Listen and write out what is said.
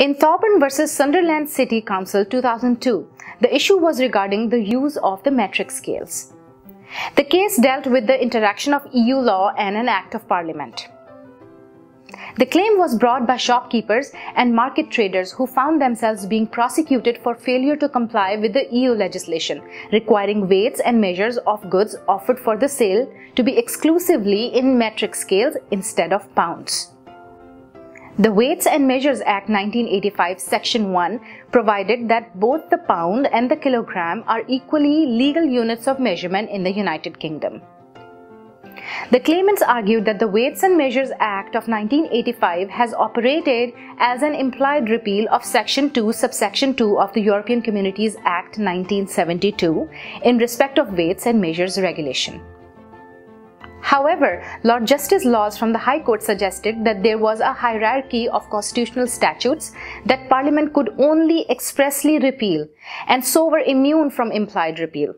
In Thoburn versus Sunderland City Council 2002, the issue was regarding the use of the metric scales. The case dealt with the interaction of EU law and an Act of Parliament. The claim was brought by shopkeepers and market traders who found themselves being prosecuted for failure to comply with the EU legislation, requiring weights and measures of goods offered for the sale to be exclusively in metric scales instead of pounds. The Weights and Measures Act 1985 Section 1 provided that both the pound and the kilogram are equally legal units of measurement in the United Kingdom. The claimants argued that the Weights and Measures Act of 1985 has operated as an implied repeal of Section 2, subsection 2 of the European Communities Act 1972 in respect of weights and measures regulation. However, Lord Justice Laws from the High Court suggested that there was a hierarchy of constitutional statutes that Parliament could only expressly repeal and so were immune from implied repeal.